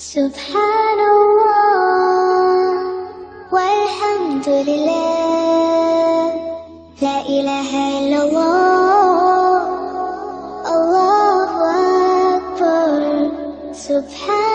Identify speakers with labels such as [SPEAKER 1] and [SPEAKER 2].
[SPEAKER 1] Subhanallah walhamdulillah la ilaha illallah Allahu akbar subhan